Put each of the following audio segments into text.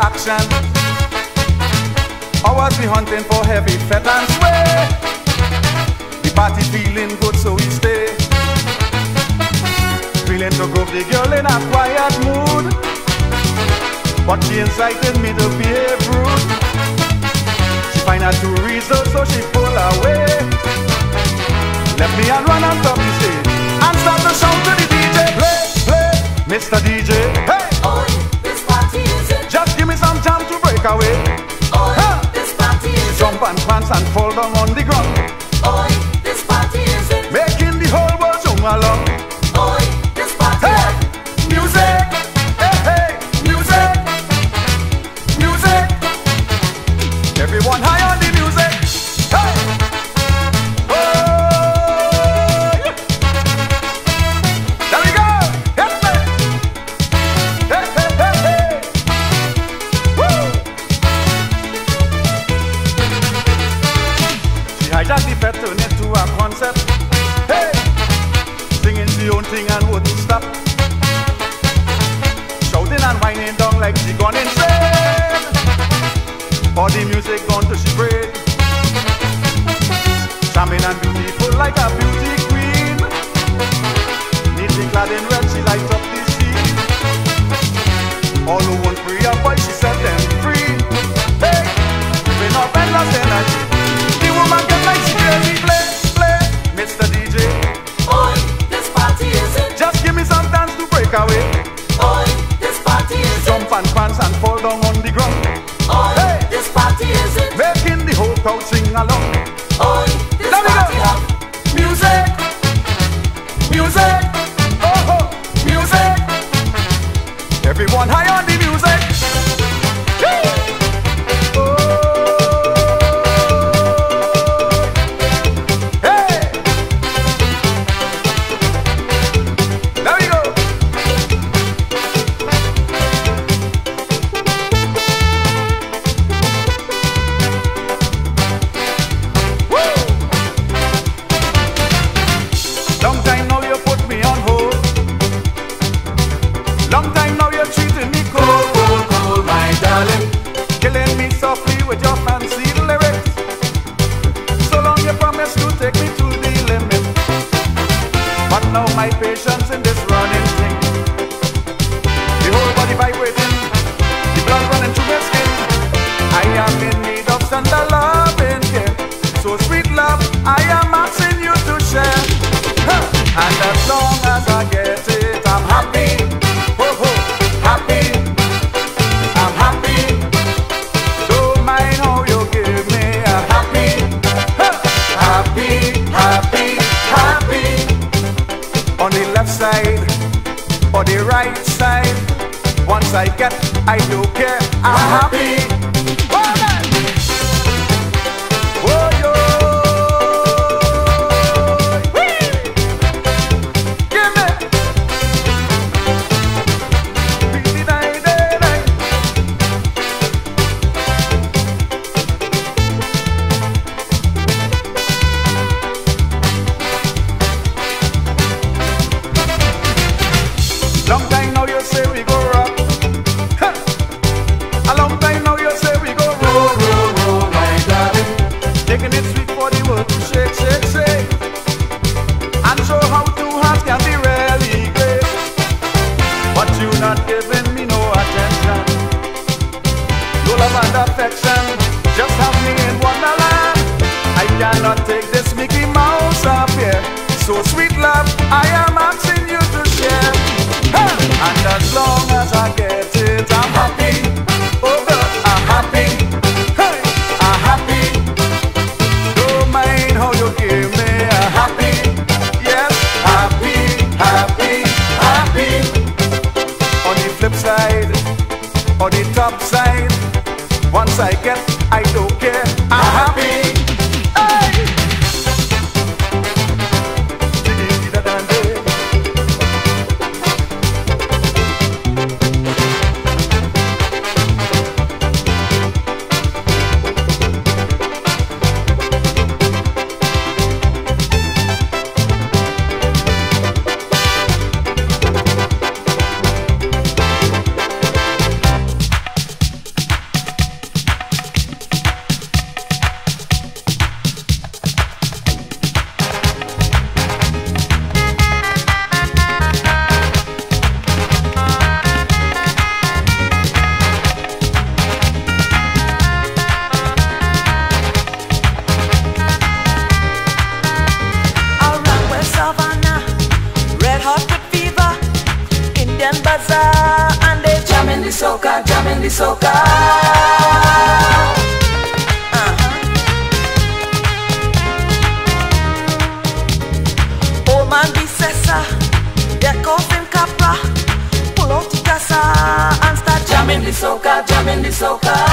action. Hours we hunting for heavy fat and sway. The party feeling good, so we stay. Feeling to groove the girl in a quiet mood. But she incited me to behave rude. She find out two reasons, so she pull away. Left me and run on top the stage and start to shout to the DJ. Play, play, Mr. DJ. Hey, away. Oi, Huh. this party is. Jump and prance and fall down on the ground, All the music gone to brain. Charming and beautiful like a beauty queen. Neatly clad in red, she light up the scene. All who want free up, boy, she set them free. Hey, giving up endless energy. The woman get like she crazy. Play, play, Mr. DJ. Oi, this party is it. Just give me some dance to break away. Oi, this party is it. Jump and prance and fall down on the ground. Crowd sing along. Oi, this Let party hot. Music, music, oh, oh, music. Everyone high on the my patience in right side. Once I get, I don't care. I'm happy. I get, I don't soca, jamen de soca. O mandi sessa, ya kofen kapa, pulou de casa, ansta jamen de soca, jamen de soca.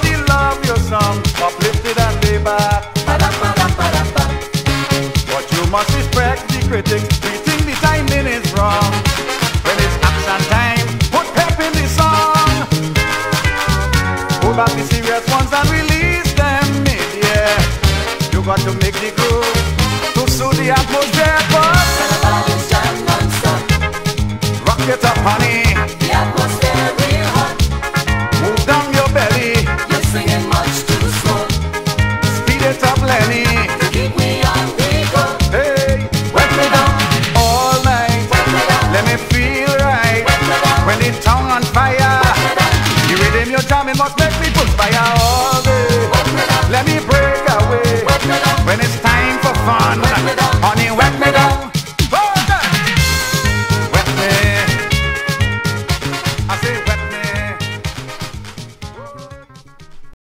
David